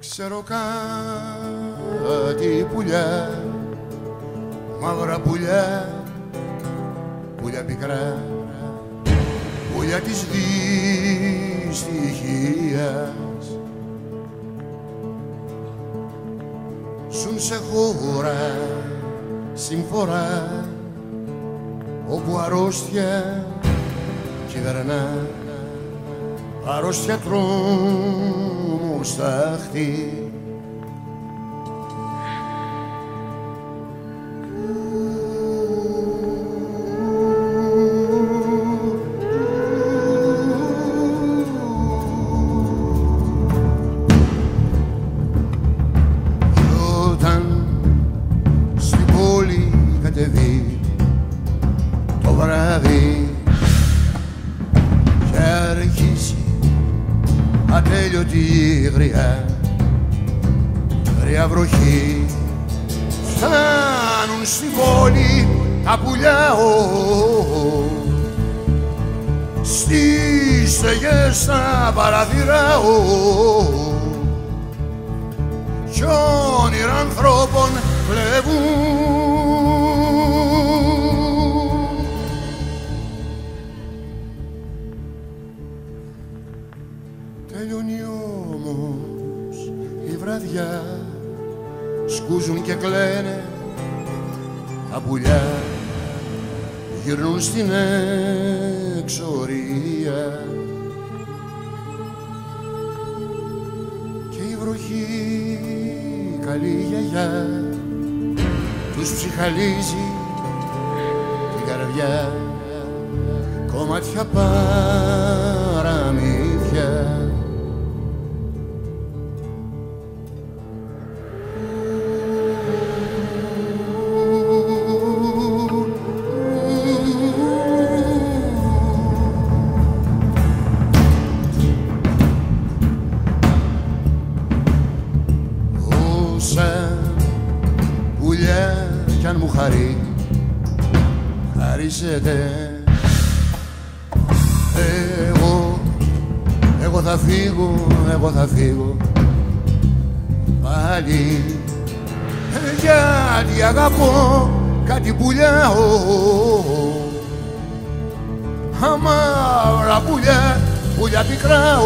Ξέρω κάτι πουλιά Μαύρα πουλιά Πουλιά πικρά Πουλιά της δυστυχίας. Ζουν σε χώρα συμφορά όπου αρρώστια κυβερνά αρρώστια τρόμου στάχτη όταν στην πόλη κατεβεί το βράδυ ατέλειωτη γριά γριά βροχή φτάνουν στην πόλη τα πουλιά ο, στις στεγές στα παραθυρά ο, κι όνειρα ανθρώπων κλεβούν. Τελειώνει όμως η βραδιά σκούζουν και κλαίνε τα πουλιά γυρνούν στην εξορία. Και η βροχή καλή γιαγιά τους ψυχαλίζει την καρδιά. Κομμάτια παραμύθια πουλιά κι αν μου χαρεί χαρίσετε. Εγώ εγώ θα φύγω εγώ θα φύγω πάλι. Γιατί αγαπώ κάτι πουλιά ο, αμάρα πουλιά πουλιά πικρά